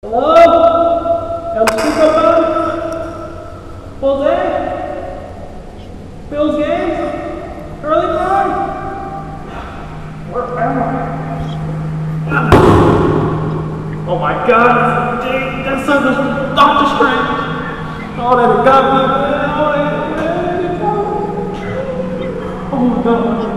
Hello? El Superman? Jose? Bill's games? Early bird? Where am I? Oh my god! Jake, that son of Doctor Strange! Oh, that got me! Oh, that, man! Oh my god!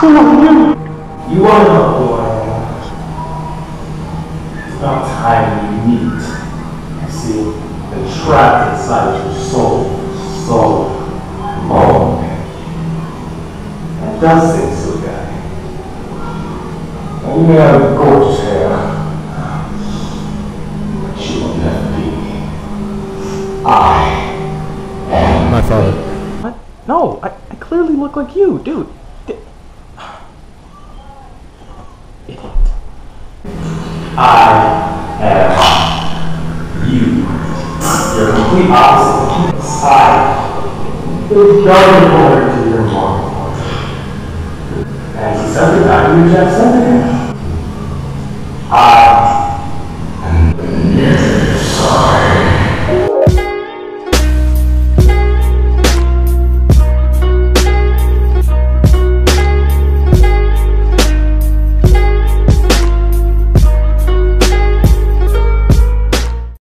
Who are you? You to know who I am? It's about time we meet. You see, the trap inside your soul so long. And that's seem so guy. And you may have a gorgeous hair, but you will never be me. I am My father. What? No, I, I clearly look like you, dude. I am you. You're complete opposite. I is very important to your mom. And he said you reject something.